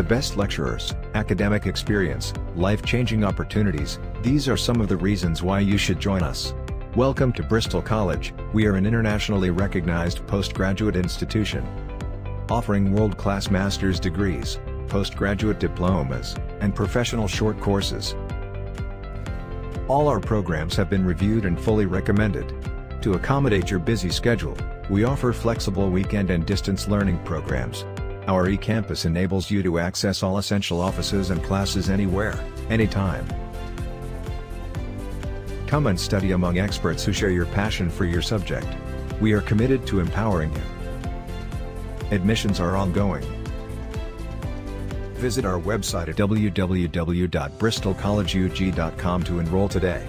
The best lecturers, academic experience, life-changing opportunities, these are some of the reasons why you should join us. Welcome to Bristol College, we are an internationally recognized postgraduate institution. Offering world-class master's degrees, postgraduate diplomas, and professional short courses. All our programs have been reviewed and fully recommended. To accommodate your busy schedule, we offer flexible weekend and distance learning programs. Our eCampus enables you to access all essential offices and classes anywhere, anytime. Come and study among experts who share your passion for your subject. We are committed to empowering you. Admissions are ongoing. Visit our website at www.bristolcollegeug.com to enroll today.